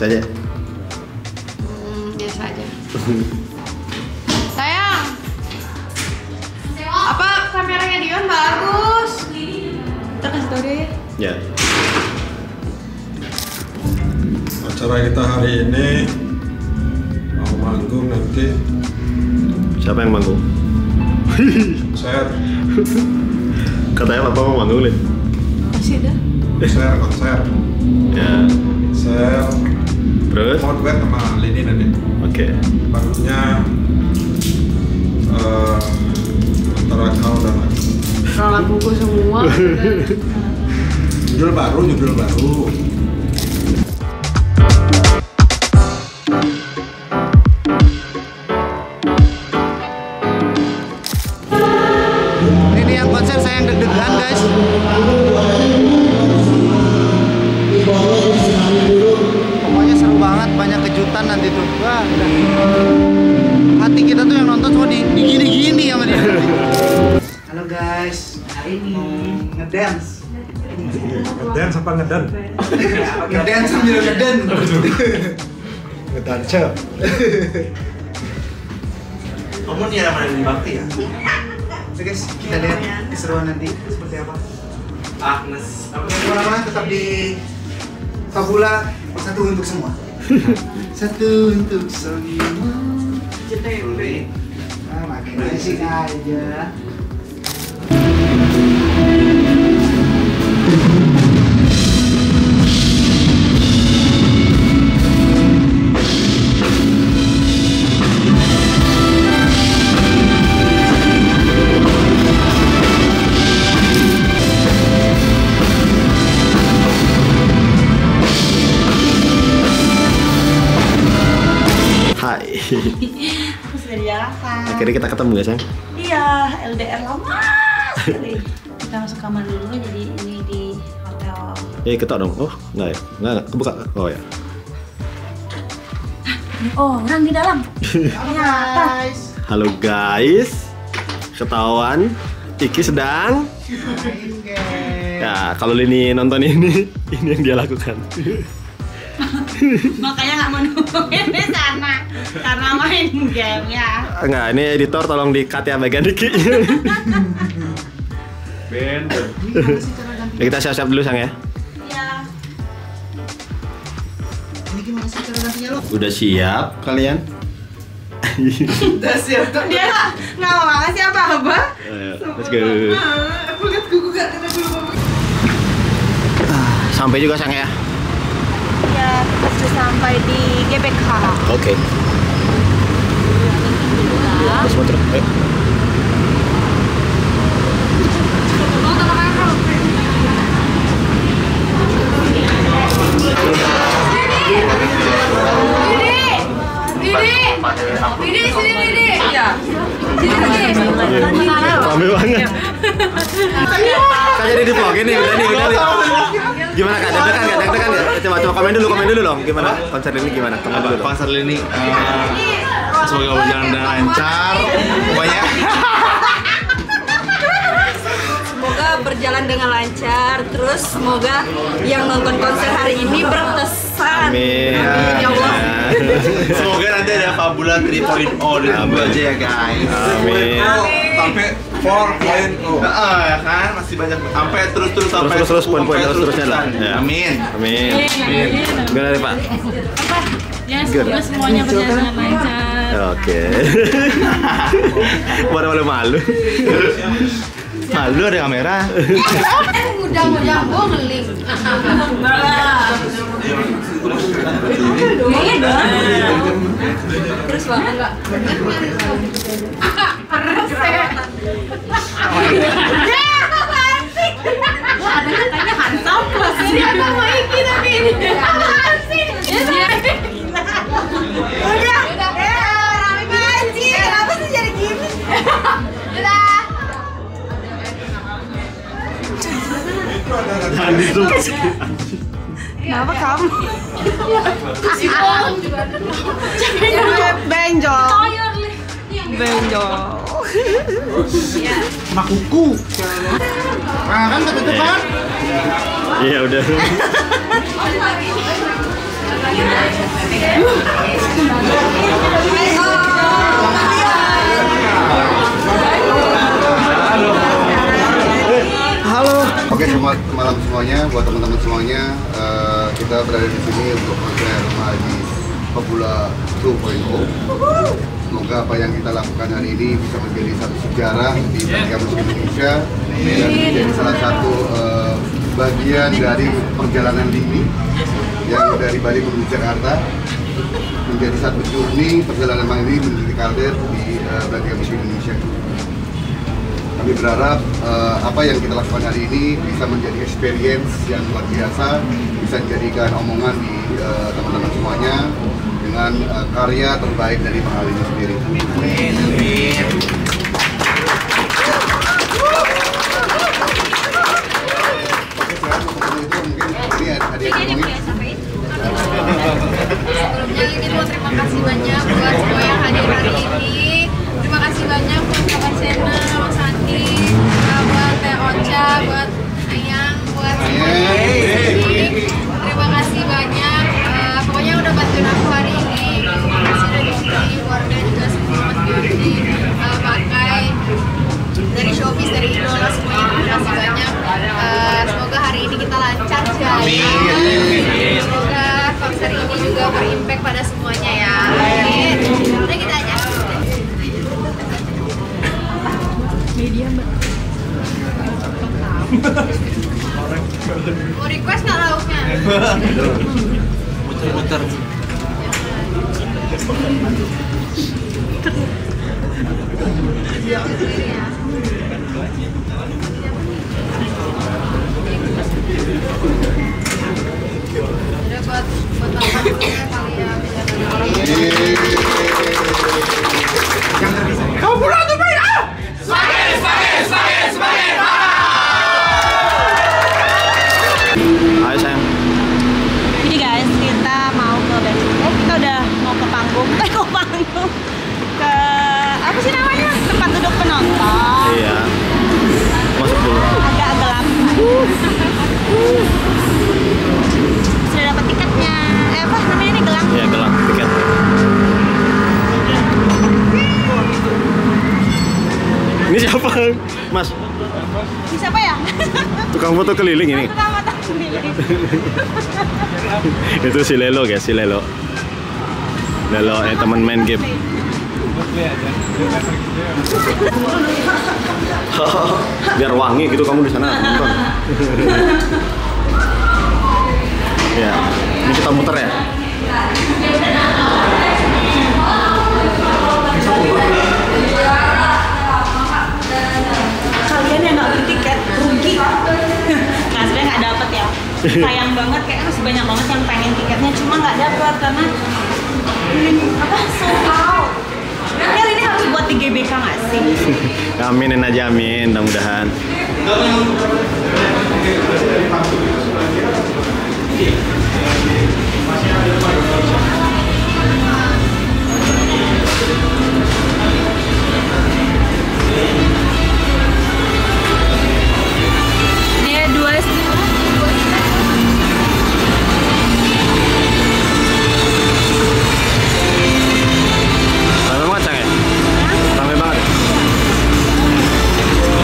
biasa aja. Hmm, biasa aja. Sayang. Apa kameranya Dion bagus? Kita kasih tau dia ya. Ya. Acara kita hari ini mau manggung nanti Siapa yang manggung? konser, Katanya Papa mau manggung, Lin. Kasih dah. konser, konser, Ya. konser. Terus? Duet sama Lini nanti. Oke. Lagunya eh, antara kau dan aku. Kalau laguku semua. Judul baru, judul baru. Ngedance apa ngedan? Ngedance sambil ngeden. Ngedance. Kamu nih yang main bakti ya? Oke guys, kita lihat keseruan nanti seperti apa. Agnes. Apa ke mana-mana, tetap di Fabula satu untuk semua. satu untuk semua. Ah, makin asik aja. Ketemu ya, sayang? Iya, LDR lama sekali. Kita masuk kamar dulu, jadi ini di hotel. Eh, ketok dong. Oh, enggak ya? Enggak, enggak. Kebuka. Oh ya. Oh, orang di dalam. Ternyata. Halo guys. Ketahuan Iki sedang Ya, kalau Lini nonton ini, ini yang dia lakukan. Makanya nggak mau nungguin di sana. Karena main game ya. Enggak, ini editor tolong di-cut ya bagian Iki. Ben. ya, kita siap-siap dulu, Sang ya. Iya. Ini gimana sih cara gantinya lo? Udah siap kalian? Dia nggak nggak mau ngasih apa-apa. Ayo, let's go. Aku lihat kuku gak kena dulu. Sampai juga, Sang ya. Sampai di GBK. Oke. Terus Dede. Iya. Sini Dede. Rame banget. Kan jadi di vlog ini udah nih, udah nih. Gimana kak? Deg-degan nggak? Deg-degan nggak? Coba coba komen dulu, komen dulu dong. Gimana konser ini gimana? Komen dulu dong. Konser ini eh, semoga berjalan dengan lancar. Pokoknya Semoga berjalan dengan lancar. Terus semoga yang nonton konser hari ini berkesan. Amin. Ya Allah. semoga nanti ada Fabula 3.0 ditunggu aja ya guys. Amin. Sampai 4.0. Heeh, ya kan masih banyak sampai terus terus sampai terus, terus, poin-poin, sampai terus, terusnya lah. Ya. Amin. Amin. Gimana nih Pak? Ya, semoga semuanya berjalan dengan lancar. Oke. Mana malu malu. Ada kamera. Gua ngeling. Terus banget enggak? Wah, ada katanya handsome plus. Ini mau Iki tapi ini. Udah. Dadah. Jangan di Kenapa kamu? Benjol. Benjol. Sama kuku. Nah kan ketutupan. Iya udah. Halo. Oke selamat malam semuanya. Buat teman-teman semuanya Eh, kita berada di sini untuk konser Haji Pebula 2.0 Semoga apa yang kita lakukan hari ini bisa menjadi satu sejarah di bangsa musik Indonesia. Dan menjadi salah satu eh, bagian dari perjalanan ini yang dari Bali menuju Jakarta. Menjadi satu journey perjalanan Bang ini menuju karir di uh, bangsa musik Indonesia. Kami berharap eh, apa yang kita lakukan hari ini bisa menjadi experience yang luar biasa, bisa dijadikan omongan di eh, teman-teman semuanya dengan eh, karya terbaik dari Bang Ali ini sendiri. Ini yang ngomongin. Sebelumnya ingin mau terima kasih banyak buat semua yang hadir hari ini. Terima kasih banyak buat Kak Sena, Andi, uh, buat Teh Ocha, buat Ayang, buat semuanya. Terima kasih banyak. Uh, pokoknya udah bantuin aku hari ini. Terima kasih udah di keluarga juga semua Mas uh, pakai dari showbiz, dari idola semuanya terima kasih banyak. Uh, semoga hari ini kita lancar jalan. Semoga konser ini juga berimpact pada semuanya ya. Mau request nggak lauknya? Muter-muter. Udah buat buat makan semuanya kali ya. biar ada orang Ini siapa? Mas, Ini siapa ya? tukang foto keliling ini. Tukang. Itu si Lelo guys, si Lelo. Lelo eh teman main game. Biar wangi gitu kamu di sana nonton. ya, ini kita muter ya. Sayang banget, kayak masih banyak banget yang pengen tiketnya, cuma nggak dapet karena ini apa sold out. Ini harus buat di GBK nggak sih? Aminin aja amin, mudah-mudahan. Dia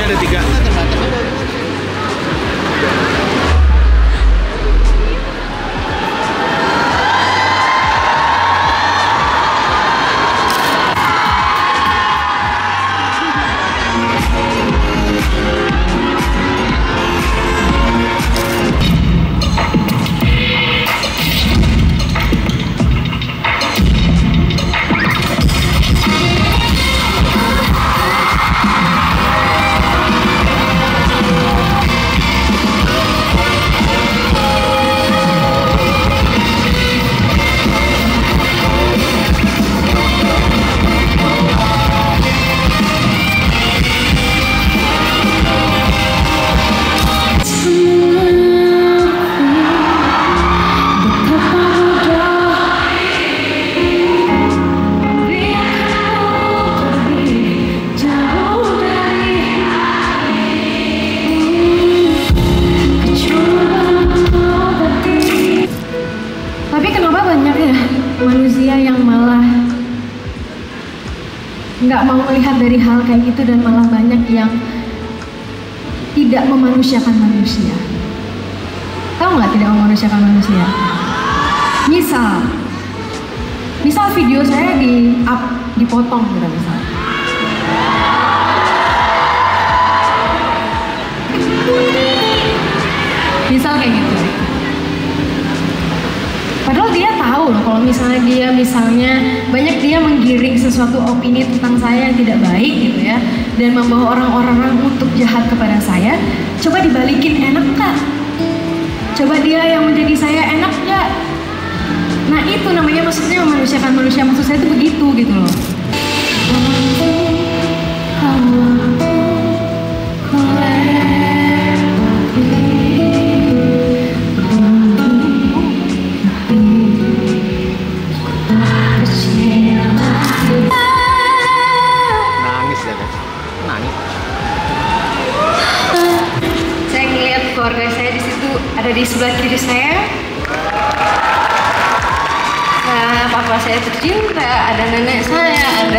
ada tiga. Gitu dan malah banyak yang tidak memanusiakan manusia. Tahu nggak tidak memanusiakan manusia? Misal, misal video saya di up, dipotong gitu misal. Misal kayak gitu. Padahal dia tahu loh kalau misalnya dia misalnya banyak dia menggiring sesuatu opini tentang saya yang tidak baik gitu ya dan membawa orang-orang untuk jahat kepada saya. Coba dibalikin enak nggak? Coba dia yang menjadi saya enak nggak? Nah itu namanya maksudnya memanusiakan manusia maksud saya itu begitu gitu loh. Nangis ada di sebelah kiri saya. Nah, papa saya tercinta, ada nenek saya, ada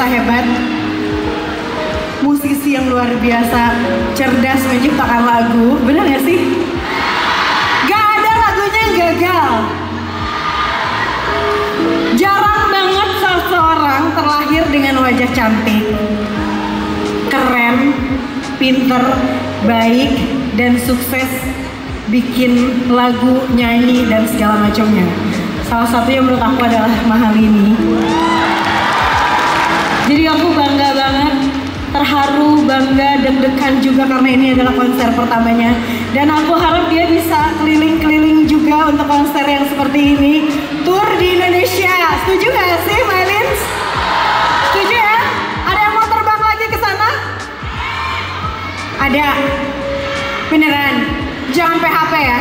biasa hebat, musisi yang luar biasa cerdas menciptakan lagu, benar gak sih? Gak ada lagunya yang gagal. Jarang banget seseorang terlahir dengan wajah cantik, keren, pinter, baik, dan sukses bikin lagu, nyanyi, dan segala macamnya. Salah satunya menurut aku adalah Mahalini. Jadi aku bangga banget, terharu, bangga, deg-degan juga karena ini adalah konser pertamanya. Dan aku harap dia bisa keliling-keliling juga untuk konser yang seperti ini. Tour di Indonesia. Setuju gak sih, Mylins? Setuju ya? Ada yang mau terbang lagi ke sana? Ada. Beneran. Jangan PHP ya.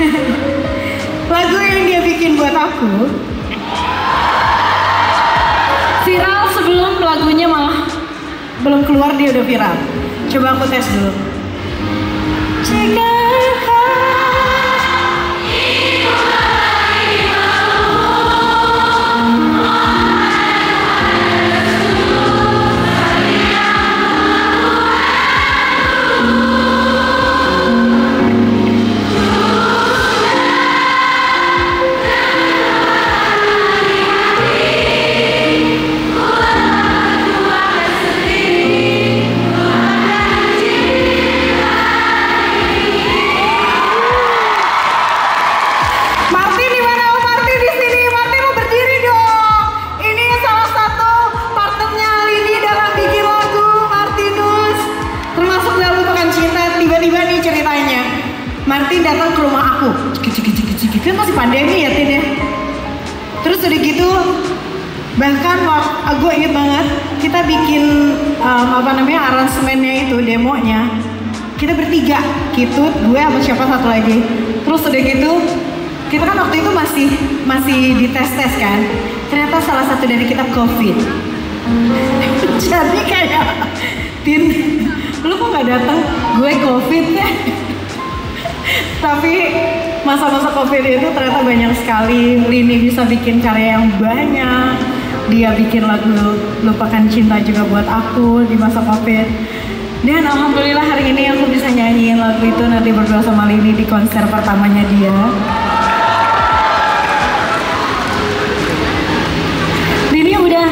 Lagu yang dia bikin buat aku viral sebelum lagunya malah belum keluar dia udah viral. Coba aku tes dulu. Jika bahkan waktu aku inget banget kita bikin um, apa namanya aransemennya itu demonya. Kita bertiga Kitut gue sama siapa satu lagi. Terus udah gitu kita kan waktu itu masih masih dites tes kan. Ternyata salah satu dari kita covid. Jadi kayak tin lu kok nggak datang? Gue covid. Ya tapi masa-masa covid itu ternyata banyak sekali. Lini bisa bikin karya yang banyak dia bikin lagu lupakan cinta juga buat aku di masa covid dan alhamdulillah hari ini aku bisa nyanyiin lagu itu nanti berdua sama Lini di konser pertamanya dia Lini udah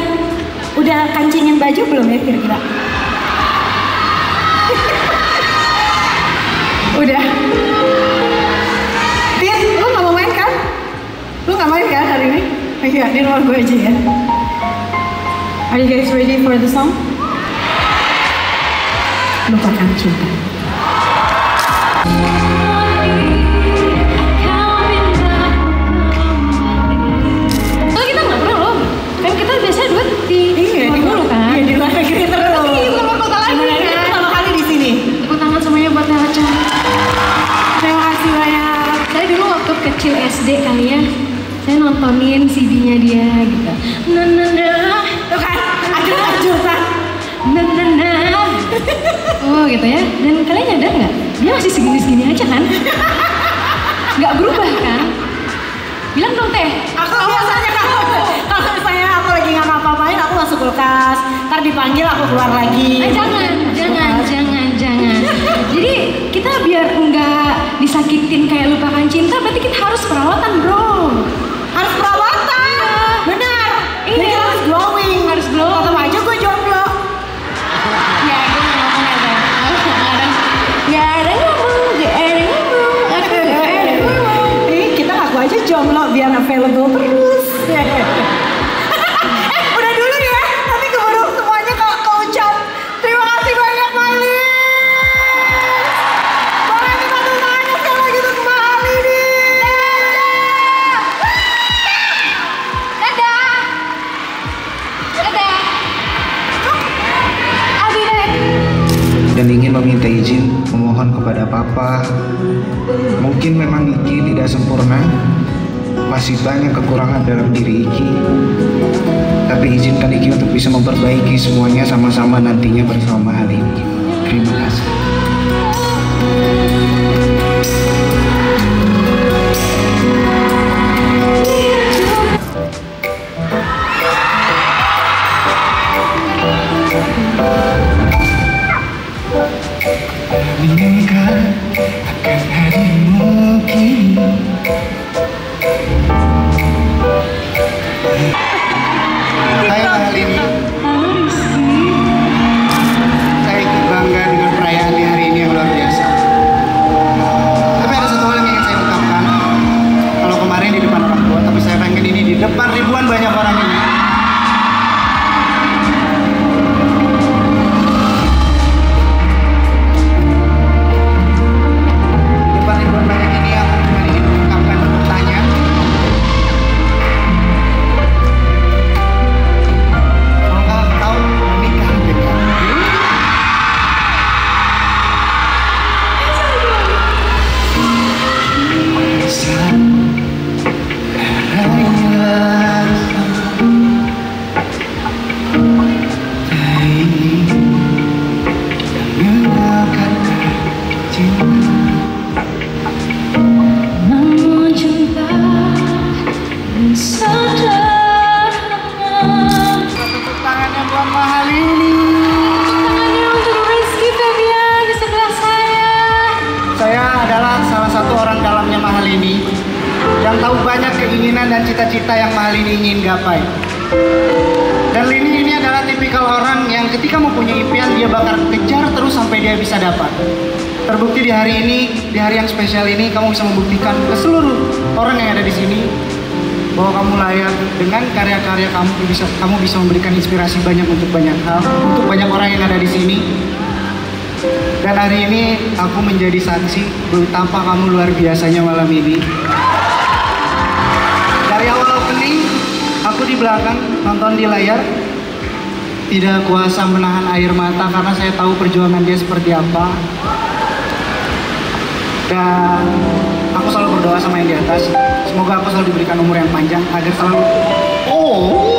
udah kancingin baju belum ya kira-kira udah Tin, lu gak mau main kan? Lu gak main kan hari ini? Iya, di rumah gue aja ya. Are you guys ready for the song? Lupakan cinta. Kan Iya, kan. Iya, kan. pertama kali di sini. Tepuk tangan semuanya buat Nela Chan. Terima kasih banyak. Saya dulu waktu kecil SD kali ya, saya nontonin CD-nya dia gitu. Nah, nah, nah. Tuh kan, nah, nah. Oh gitu ya. Dan kalian nyadar nggak? Dia masih segini-segini aja kan? Nggak berubah kan? Bilang dong teh. Aku biasanya kalau kalau misalnya aku lagi nggak ngapa-ngapain, aku masuk kulkas. Ntar dipanggil aku keluar lagi. Eh, jangan, jangan, jangan, jangan. Jadi kita biar nggak disakitin kayak lupakan cinta, berarti kita harus perawatan, bro. Jomblo biar available terus. eh, udah dulu ya. Nanti keburu semuanya ke keucap. Terima kasih banyak, Mali. Boleh kita tepuk tangan sekali lagi untuk Mali nih. Dadah. Dadah. Back. dan ingin meminta izin memohon kepada Papa mungkin memang Iki tidak sempurna masih banyak kekurangan dalam diri Iki. Tapi izinkan Iki untuk bisa memperbaiki semuanya sama-sama nantinya bersama hal ini. Terima kasih bisa kamu bisa memberikan inspirasi banyak untuk banyak hal, untuk banyak orang yang ada di sini. Dan hari ini aku menjadi saksi betapa kamu luar biasanya malam ini. Dari awal opening, aku di belakang nonton di layar, tidak kuasa menahan air mata karena saya tahu perjuangan dia seperti apa. dan aku selalu berdoa sama yang di atas semoga aku selalu diberikan umur yang panjang agar selalu oh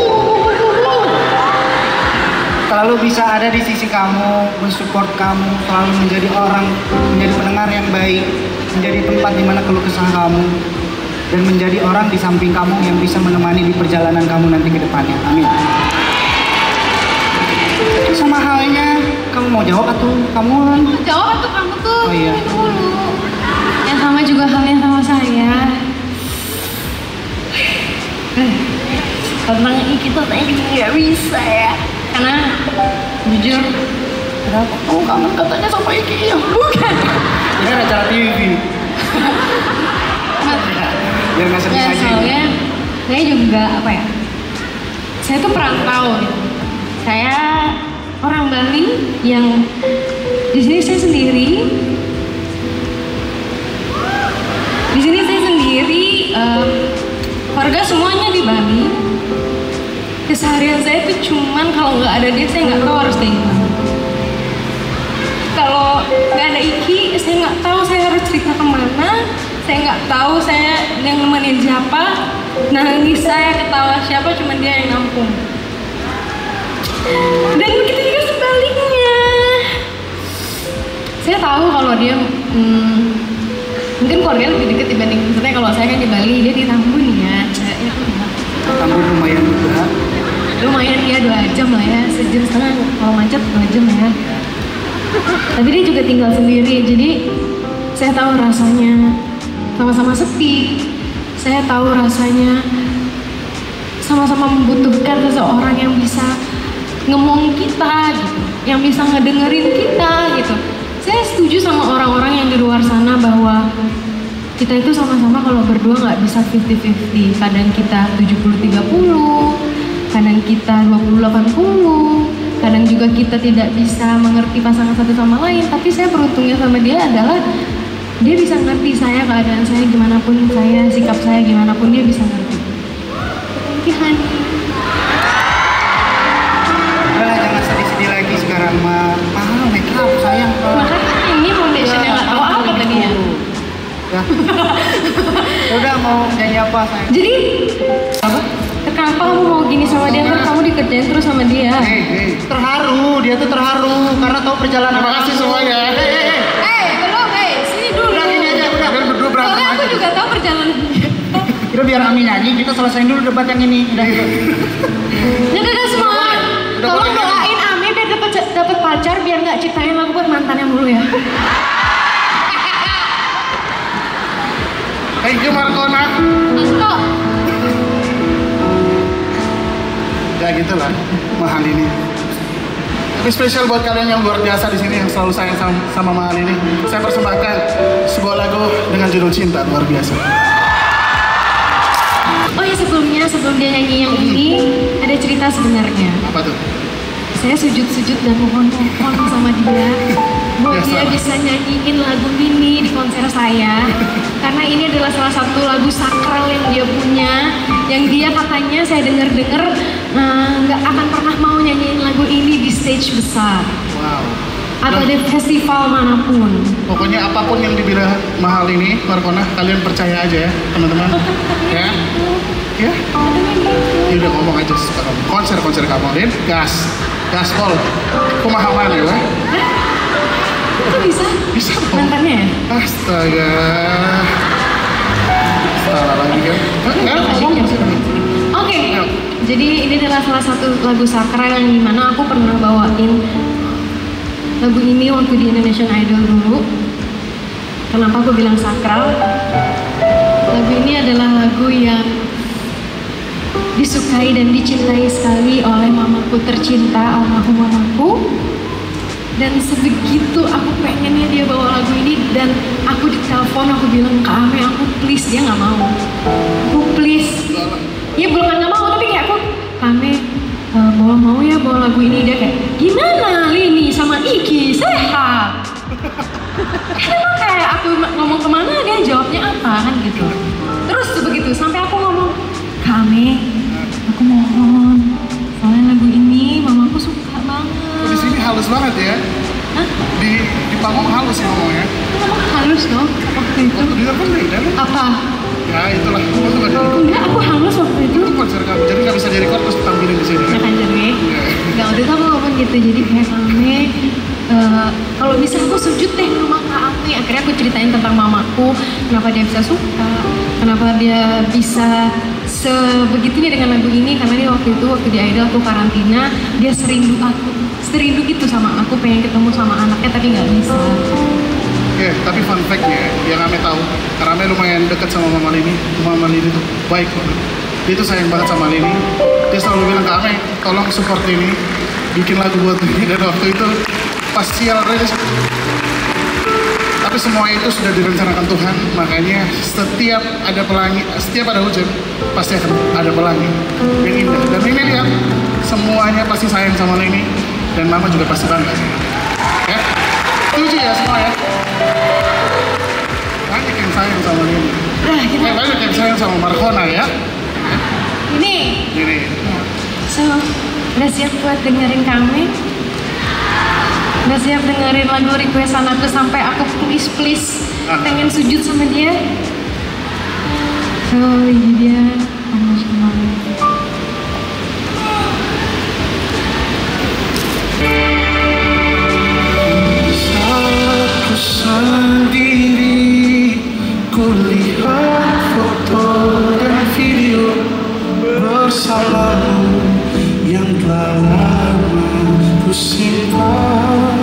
selalu bisa ada di sisi kamu mensupport kamu selalu menjadi orang menjadi pendengar yang baik menjadi tempat di mana keluh kesah kamu dan menjadi orang di samping kamu yang bisa menemani di perjalanan kamu nanti ke depannya amin sama halnya kamu mau jawab atau kamu Jawab tuh kamu tuh. Oh, iya. Itu dulu. Yang sama juga halnya sama saya. Eh, Tentang saya juga nggak bisa ya. Karena jujur, kenapa kamu kangen katanya sama Iki ya bukan. ini acara TV biar nggak sedih Ya, aja soalnya saya juga apa ya? Saya tuh perantau gitu. Saya orang Bali yang di sini saya sendiri. Di sini saya sendiri. em, keluarga semuanya di Bali. Keseharian saya tuh cuman kalau nggak ada dia saya nggak tahu harus kayak gimana. Kalau nggak ada Iki, saya nggak tahu saya harus cerita ke mana. Saya nggak tahu saya yang nemenin siapa. Nangis saya ketawa siapa, cuma dia yang nampung. Dan begitu juga sebaliknya. Saya tahu kalau dia hmm, mungkin keluarga lebih dekat dibanding maksudnya kalau saya kan di Bali, dia di Tambun ya, Tambun lumayan juga lumayan ya dua jam lah ya sejam setengah. Kalau macet dua jam ya. Tapi dia juga tinggal sendiri jadi saya tahu rasanya sama-sama sepi. Saya tahu rasanya sama-sama membutuhkan seseorang yang bisa ngemong kita gitu. Yang bisa ngedengerin kita gitu. Saya setuju sama orang-orang yang di luar sana bahwa kita itu sama-sama kalau berdua nggak bisa 50-50 kadang kita 70-30 kadang kita 20-80 kadang juga kita tidak bisa mengerti pasangan satu sama lain. Tapi saya beruntungnya sama dia adalah dia bisa ngerti saya keadaan saya gimana pun saya sikap saya gimana pun dia bisa ngerti. Thank you honey. Udah jangan sedih-sedih lagi sekarang mah mahal make up sayang? Makanya ini foundation yang nggak tahu apa tadi ya? Udah mau nyanyi apa sayang? Jadi kenapa kamu mau gini sama dia ntar kamu dikerjain terus sama dia Hei, hei, terharu, dia tuh terharu karena tahu perjalanan. Terima kasih semuanya. Hei, hei, hei. eh belum eh sini dulu Udah gini aja, udah biar berdua berantem soalnya aku aja. juga tahu perjalanan Udah biar Ami nyanyi, kita selesaiin dulu debat yang ini. Udah. Ya udah semua. Tolong doain Ami biar dapat dapat pacar biar nggak ciptain lagu buat mantannya mulu ya. Thank you Markona. Asko. Ya gitulah, mahal ini. Tapi spesial buat kalian yang luar biasa di sini yang selalu sayang sama, sama mahal ini. Saya persembahkan sebuah lagu dengan judul cinta luar biasa. Oh ya sebelumnya sebelum dia nyanyi yang ini ada cerita sebenarnya. Apa tuh? Saya sujud-sujud dan mohon-mohon sama dia Ya, dia bisa nyanyiin lagu ini di konser saya karena ini adalah salah satu lagu sakral yang dia punya yang dia katanya saya dengar-dengar eh, nggak akan pernah mau nyanyiin lagu ini di stage besar Wow. atau di festival mana pun. Pokoknya apa pun yang dibilang mahal ini, Markona, kalian percaya aja ya, teman-teman. ya, ya. Ya udah ngomong aja suka kamu. Konser-konser kamu, Din, gas, gaspol. Pemahaman ya, Itu bisa? Bisa dong. Mantannya ya? Astaga. Salah lagi kan? Enggak, ngomong Oke, jadi ini adalah salah satu lagu sakral yang di mana aku pernah bawain lagu ini waktu di Indonesian Idol dulu. Kenapa aku bilang sakral? Lagu ini adalah lagu yang disukai dan dicintai sekali oleh mamaku tercinta, almarhum mamaku. Dan sebegitu aku pengennya dia bawa lagu ini dan aku ditelepon aku bilang ke aku please dia nggak mau. Aku please. Ya bukan nggak mau tapi kayak aku kami eh, bawa mau ya bawa lagu ini. Dia kayak gimana Lini sama Iki? Sehat. Emang kayak aku ngomong ke mana dia jawabnya apa kan gitu banget halus ya. Hah? Di di panggung halus ya ngomongnya. Ngomong halus dong waktu itu. Waktu dia kan beda kan? Apa? Ya itulah, aku tuh gak jadi. Enggak, aku hangus waktu itu. Itu konser kamu, jadi gak bisa di record terus tampilin di sini. Ya kan jadi. Waktu itu aku ngomong gitu, jadi kayak Ame, eh, kalau bisa aku sujud deh rumah Kak Ame. Akhirnya aku ceritain tentang mamaku, kenapa dia bisa suka, kenapa dia bisa sebegitunya dengan lagu ini karena dia waktu itu waktu di Idol aku karantina dia serindu aku serindu gitu sama aku pengen ketemu sama anaknya tapi nggak bisa Oke, tapi fun fact-nya yang Ame tahu, karena Ame lumayan dekat sama Mama Lini, Mama Lini tuh baik banget. Dia tuh sayang banget sama Lini. Dia selalu bilang ke Ame, tolong support Lini, bikin lagu buat Lini. Dan waktu itu pas sial rilis, tapi semua itu sudah direncanakan Tuhan, makanya setiap ada pelangi, setiap ada hujan, pasti akan ada pelangi yang indah. Dan Lini lihat, semuanya pasti sayang sama Lini, dan Mama juga pasti bangga. Ya, setuju ya semua ya? Banyak yang sayang sama Lini. nah kita Eh, banyak yang sayang sama Marcona ya. ini Ini. so udah siap buat dengerin kami udah siap dengerin lagu requestan aku sampai aku please please pengen sujud sama dia so ini dia Panas Kemarin. Saat ku sendiri Ku lihat foto dan video Bersamamu Yang telah lama ku simpan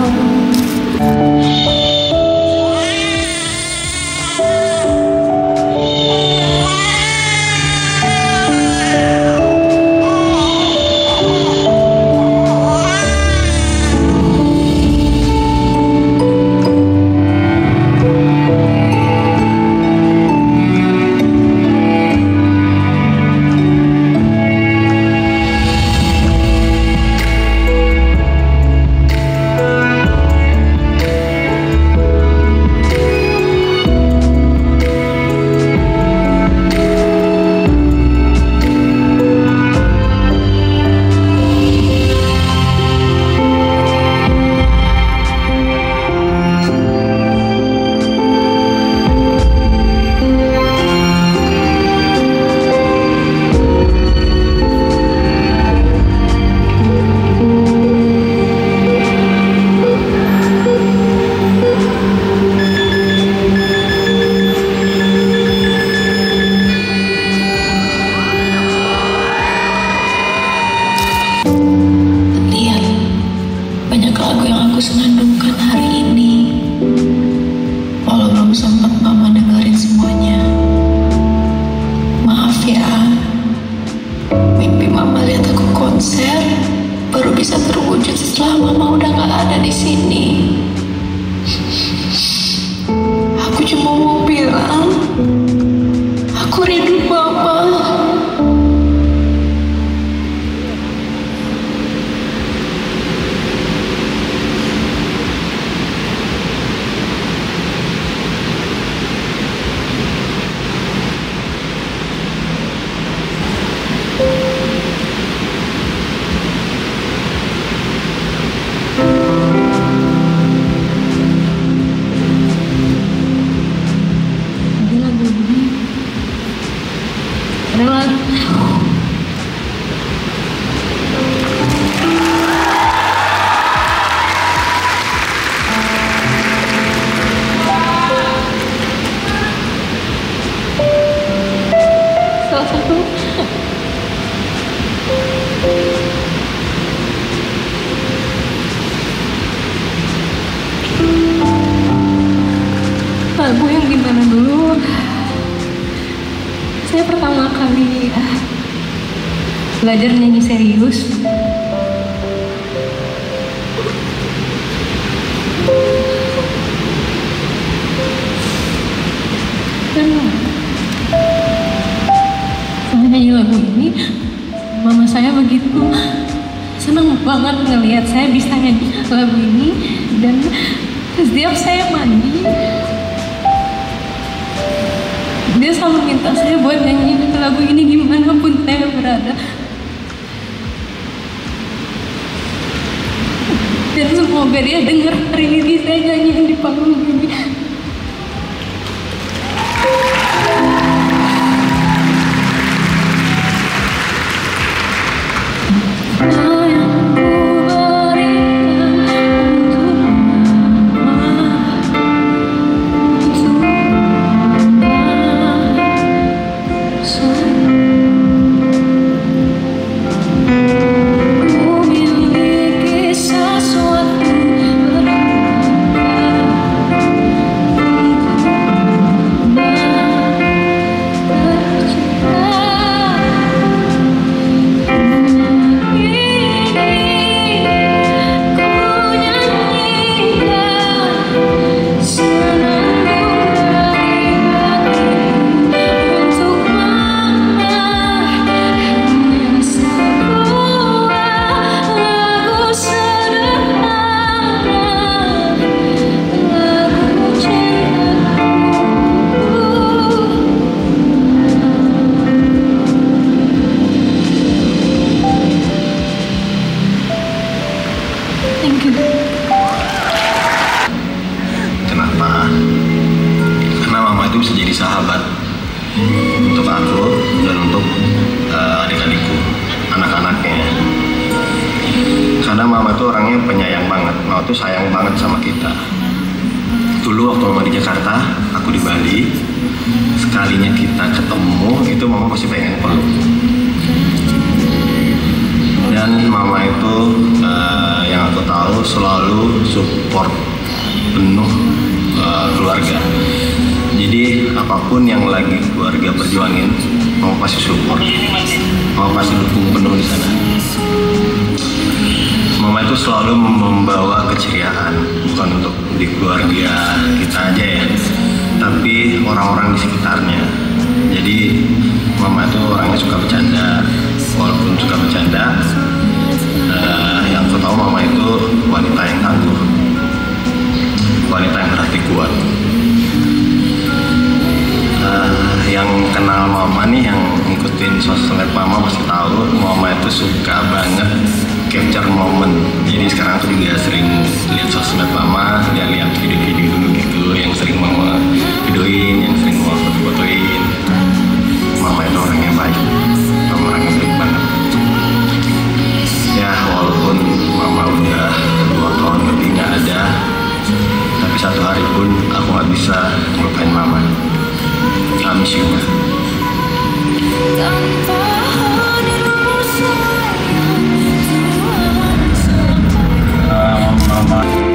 ini mama saya begitu senang banget ngelihat saya bisa nyanyi lagu ini. Dan setiap saya mandi dia selalu minta saya buat nyanyi lagu ini di mana pun saya berada. Dan semoga dia dengar hari ini saya nyanyiin di panggung ini orang-orang di sekitarnya. Jadi Mama itu orangnya suka bercanda, walaupun suka bercanda, eh, yang aku tahu Mama itu wanita yang tangguh, wanita yang berhati kuat. Eh, yang kenal Mama nih, yang ngikutin sosmed Mama pasti tahu Mama itu suka banget capture momen. Jadi sekarang aku juga sering lihat sosmed Mama, lihat-lihat video-video dulu gitu yang sering Mama videoin, yang sering Mama foto-fotoin. Mama itu orang yang baik, Mama orang yang baik banget. Ya walaupun Mama udah dua tahun lebih nggak ada, tapi satu hari pun aku nggak bisa ngelupain Mama. I miss you, Ma. Mama.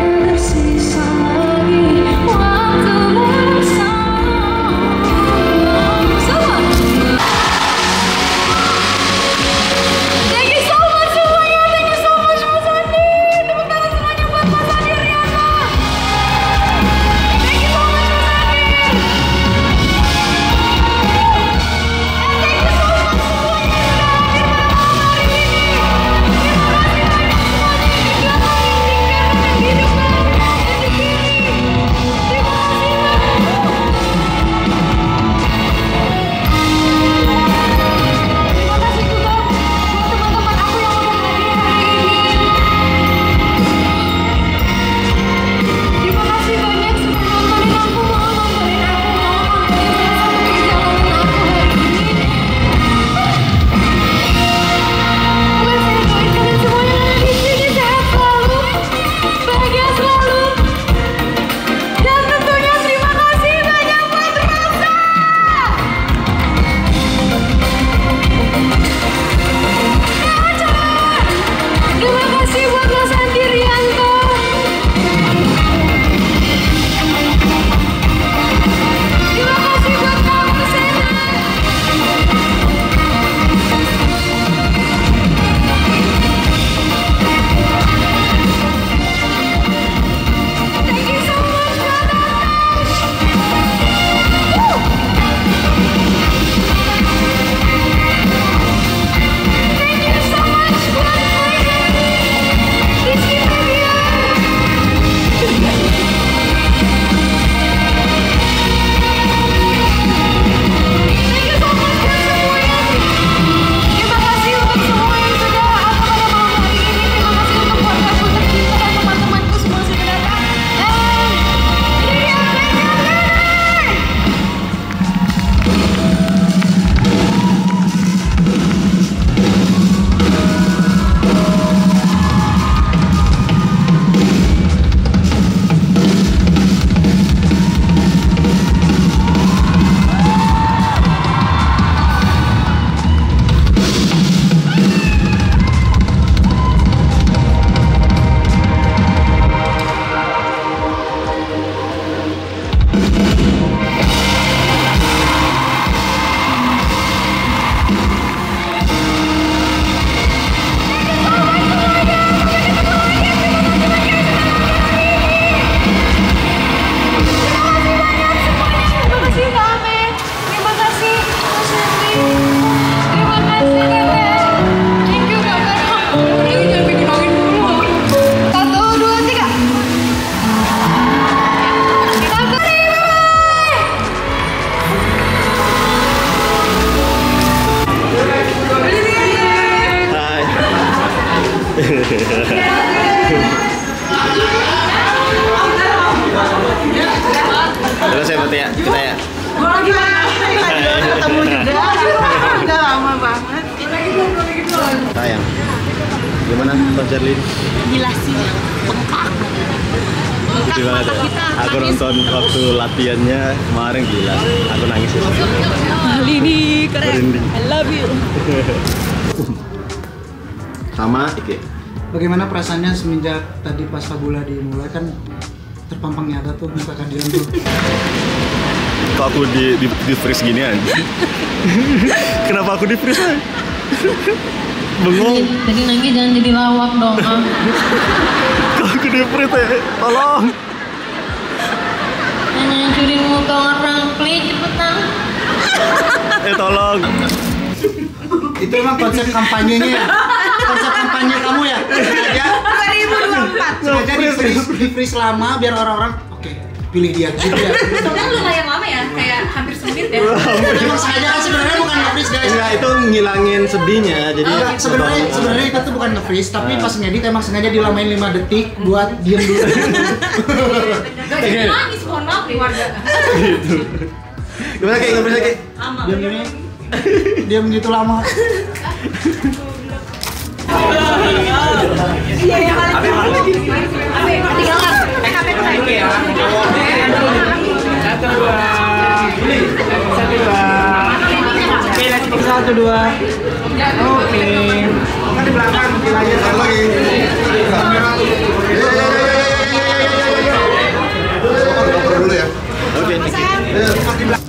Semenjak tadi pas Fabula dimulai kan terpampang nyata tuh muka kehadiran tuh. Kok aku di di, di freeze gini aja? Kenapa aku di freeze aja? Bengong. Jadi nangis jangan jadi lawak dong. ah. Kok aku di freeze ya? Tolong. Hancurin muka orang. Please cepetan. Eh tolong. Itu emang konsep kampanyenya ya? Kampanye kamu ya? Sengaja 2024. sengaja di freeze, di freeze lama biar orang-orang oke pilih dia gitu ya. Soalnya lumayan lama ya, kayak hampir semenit ya. Emang sengaja kan sebenarnya bukan nge-freeze guys. Enggak itu ngilangin sedihnya. Jadi Enggak, sebenarnya sebenarnya itu tuh bukan nge-freeze, tapi pas ngedit emang sengaja dilamain 5 detik buat diem dulu. Gak jadi nangis, mohon maaf nih warga. Gimana kayak ngobrolnya kayak? Diam gini. Diam gitu lama. Oke ya. Satu dua. Satu dua. Oke, satu dua. Oke. Kan di belakang, di layar lagi. Dulu ya. Oke. Di.